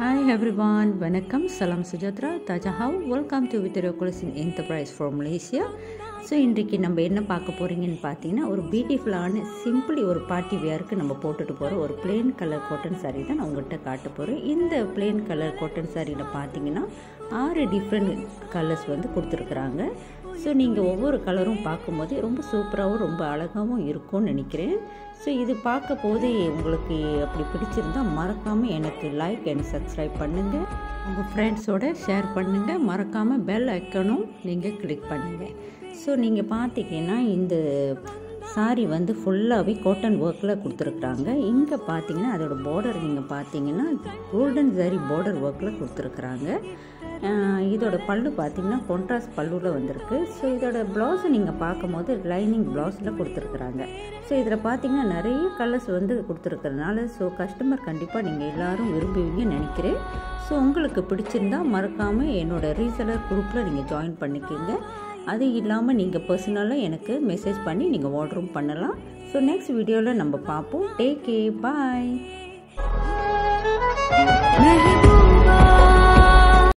Hi everyone வணக்கம். சலாம் சுஜாத்ரா தாஜாஹாவ் வெல்கம் டு வித் குலசின் என்டர்பிரைஸ் ஃபார் மலேசியா ஸோ இன்றைக்கு நம்ம என்ன பார்க்க போகிறீங்கன்னு பார்த்தீங்கன்னா ஒரு பியூட்டிஃபுல்லான சிம்பிளி ஒரு பார்ட்டி வேருக்கு நம்ம போட்டுட்டு போகிற ஒரு பிளெயின் கலர் காட்டன் சாரீ தான் நான் உங்கள்கிட்ட காட்ட போகிறேன் இந்த பிளெயின் கலர் காட்டன் சாரியில் பார்த்தீங்கன்னா ஆறு டிஃப்ரெண்ட் கலர்ஸ் வந்து கொடுத்துருக்குறாங்க. ஸோ நீங்கள் ஒவ்வொரு கலரும் பார்க்கும்போது ரொம்ப சூப்பராகவும் ரொம்ப அழகாகவும் இருக்கும்னு நினைக்கிறேன். ஸோ இது பார்க்க போது உங்களுக்கு அப்படி பிடிச்சிருந்தா மறக்காமல் எனக்கு லைக் அண்ட் சப்ஸ்கிரைப் பண்ணுங்கள் உங்கள் ஃப்ரெண்ட்ஸோடு ஷேர் பண்ணுங்கள் மறக்காமல் பெல் ஐக்கனும் நீங்கள் கிளிக் பண்ணுங்கள் ஸோ நீங்கள் பார்த்தீங்கன்னா இந்த சாரி வந்து ஃபுல்லாகவே காட்டன் ஒர்க்கில் கொடுத்துருக்குறாங்க. இங்கே பார்த்தீங்கன்னா அதோடய பார்டர் நீங்கள் பார்த்தீங்கன்னா கோல்டன் சாரி பார்டர் ஒர்க்கில் கொடுத்துருக்குறாங்க. இதோட பல்லு பார்த்தீங்கன்னா கொண்ட்ராஸ்ட் பல்லுவில் வந்திருக்கு. ஸோ இதோட ப்ளவுஸை நீங்கள் பார்க்கும்போது லைனிங் ப்ளவுஸில் கொடுத்துருக்குறாங்க. ஸோ இதில் பார்த்தீங்கன்னா நிறைய கலர்ஸ் வந்து கொடுத்துருக்கறனால ஸோ கஸ்டமர் கண்டிப்பாக நீங்கள் எல்லோரும் விரும்புவீங்கன்னு நினைக்கிறேன். ஸோ உங்களுக்கு பிடிச்சிருந்தா மறக்காமல் என்னோட ரீசெலர் குரூப்பில் நீங்கள் ஜாயின் பண்ணிக்கிங்க. அது இல்லாமல் நீங்கள் பர்சனலாக எனக்கு மெசேஜ் பண்ணி நீங்கள் ஆர்டரும் பண்ணலாம். ஸோ நெக்ஸ்ட் வீடியோவில் நம்ம பார்ப்போம். டேக் கே பாய்